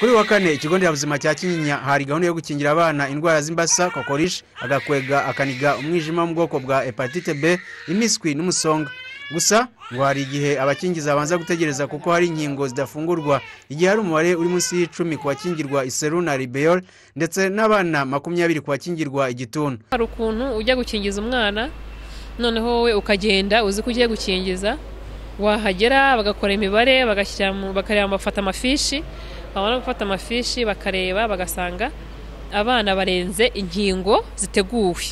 kuri wa kane ikigo nderabuzima cya kinyinya hari gahunda yo gukingira abana indwara z'imbasa kokorishi agakwega akaniga umwijima wo mu bwoko bwa hepatite b impiswi n'umusonga. Gusa ngo hari igihe abakingiza babanza gutegereza kuko hari inkingo zidafungurwa. Igihe hari umubare uri munsi y'icumi ku bakingirwa iseru na ribeyol ndetse n'abana makumyabiri ku bakingirwa igituntu. Hari ukuntu ujya gukingiza umwana noneho wowe ukagenda uzi ko ugiye gukingiza wahagera bagakora imibare bagashyira bafata amafishi bamara gufata amafishi bakareba bagasanga abana barenze inkingo ziteguwe.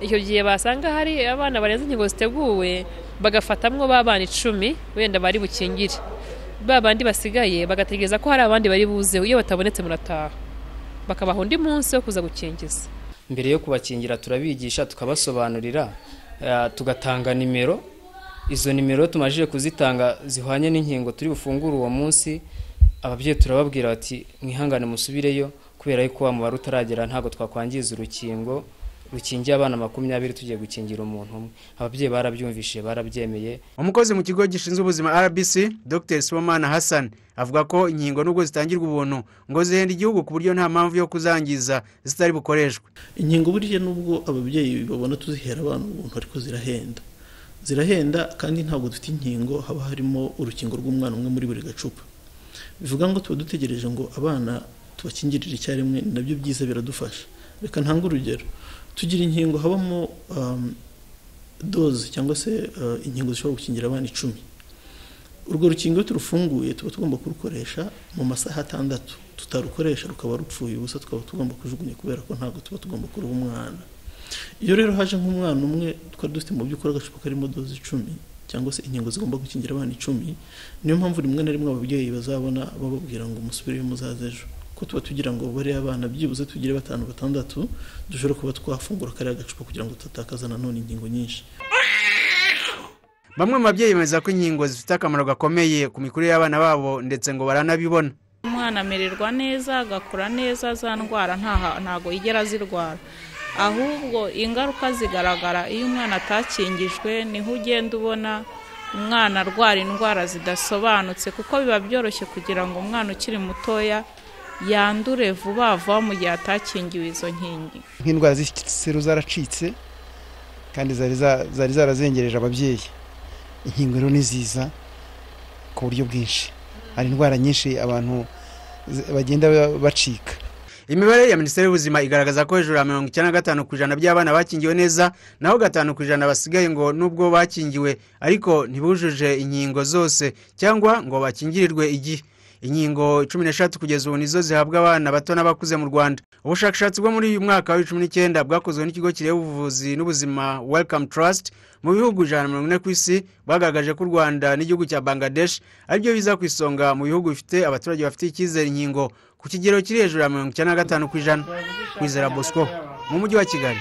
Icyo gihe basanga hari abana barenze inkingo ziteguwe bagafatamwo ba bana icumi wenda bari bukingire ba bandi basigaye bagategereza ko hari abandi bari buze iyo batabonetse murataha. Bakabaha undi munsi wo kuza gukingiza. Mbere yo kubakingira turabigisha tukabasobanurira eh, tugatanga nimero. Izo nimero tumajije kuzitanga zihwanye n'inkingo turi bufungure uwo munsi ababyeyi turababwira bati mwihangane musubireyo kubera yuko wa mubare utaragera ntabwo twakwangiza urukingo rukingiye abana makumyabiri tugiye gukingira umuntu umwe. Ababyeyi barabyumvishije barabyemeye. Umukozi mu kigo gishinzwe ubuzima rbc dr. Sibomana hassan avuga ko inkingo nubwo zitangirwa ubuntu ngo zihenda igihugu ku buryo nta mpamvu yo kuzangiza zitari bukoreshwe. Inkingo burya nubwo ababyeyi babona tuzihera abana ubuntu ariko zirahenda. Zirahenda kandi ntabwo dufite inkingo haba harimo urukingo rw'umwana umwe muri buri gacupa. Bivuga ngo tuba dutegereje ngo abana tubakingirire icyarimwe na byo byiza biradufasha. Reka ntange urugero. Tugira inkingo habamo um, doze cyangwa se uh, inkingo zishobora gukingira abana icumi. Urwo rukingo turufunguye tuba tugomba kurukoresha mu masaha atandatu. Tutarukoresha rukaba rupfuye ubusa tukaba tugomba kujugunya kubera ko ntabwo tuba tugomba kuruha umwana. Iyo rero haje nk'umwana umwe twari dufite mu by'ukuri agacupa karimo doze icumi cyangwa se inkingo zigomba gukingira abana icumi niyo mpamvu rimwe na rimwe ababyeyi bazabona bababwira ngo musubireyo muzaze ejo. Ko tuba tugira ngo bariya abana byibuze tugire batanu batandatu dushobora kuba twafungura kariya gacupa kugira ngo tudatakaza nanone ingingo nyinshi. Bamwe mu babyeyi bemeza ko inkingo zifite akamaro gakomeye ku mikurire y'abana babo ndetse ngo baranabibona. Umwana amererwa neza agakura neza za ndwara ntago yigera zirwara ahubwo ingaruka zigaragara iyo umwana atakingijwe ni ho ugenda ubona umwana arwara indwara zidasobanutse kuko biba byoroshye kugira ngo umwana ukiri mutoya yandure vuba vuba mu gihe atakingiwe izo nkingi. Nk'indwara z'iseru zaracitse kandi zari za- zari zarazengereje ababyeyi. Inkingo rero ni ziza ku buryo bwinshi. Hari indwara nyinshi abantu bagenda ba- bacika. Imibare ya minisiteri y'ubuzima igaragaza ko hejuru ya mirongo icyenda na gatanu ku ijana by'abana bakingiwe neza naho gatanu ku ijana basigaye ngo nubwo bakingiwe ariko ntibujuje inkingo zose cyangwa ngo bakingirirwe igihe. Inkingo cumi n'eshatu kugeza ubu nizo zihabwa abana bato n'abakuze mu rwanda. Ubushakashatsi bwo muri uyu mwaka wa cumi n'icyenda bwakozwe n'ikigo kireba ubuvuzi n'ubuzima welcome trust mu bihugu ijana na mirongo ine ku isi bwagaragaje ko u rwanda n'igihugu cya bangladesh ari byo biza ku isonga mu bihugu bifite abaturage bafitiye icyizere inkingo. Ku kigero kiri hejuru ya mirongo icyenda na gatanu ku ijana. Kwizera bosco mu mujyi wa kigali.